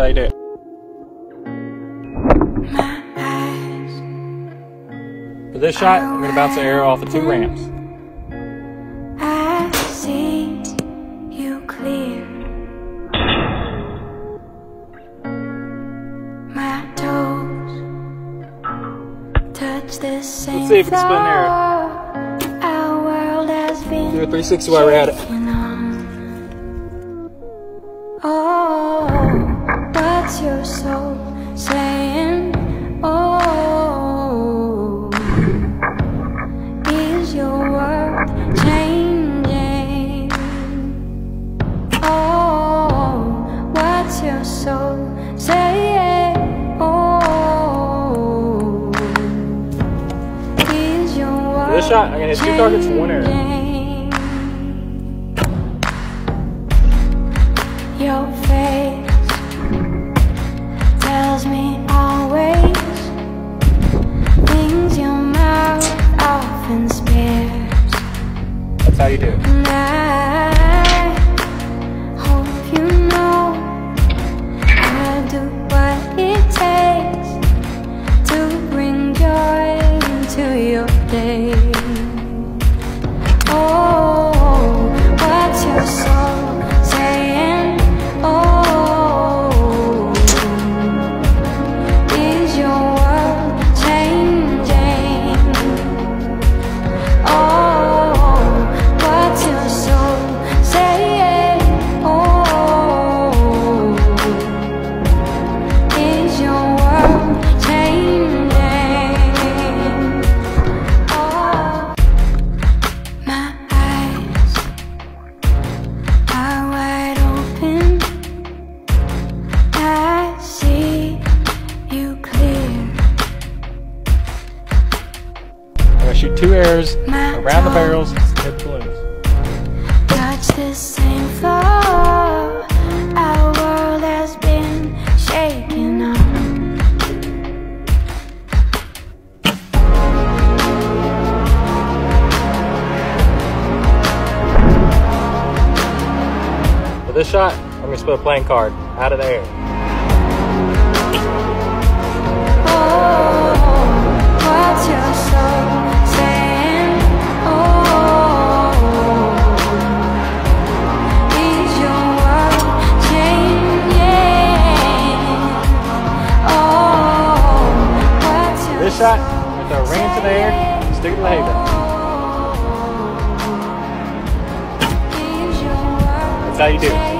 it. For this shot, I'm going to bounce the arrow off of two ramps. I see you clear. My toes touch the same Let's see if it's spin there. floor. Our world has been Do a 360 while we're at it. What's your soul saying? Oh, is your world changing? Oh, what's your soul saying? Oh, is your world For this shot, I'm going to hit two targets one arrow. How you do you know do what it takes to bring joy into your day. To shoot two arrows My around the barrels, hit the balloons. touch the same floor. Our world has been shaken on. For this shot, I'm going to split a playing card out of the air. Shot, to throw a ram to the air and stick it to the hay. That's how you do it.